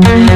Mm-hmm.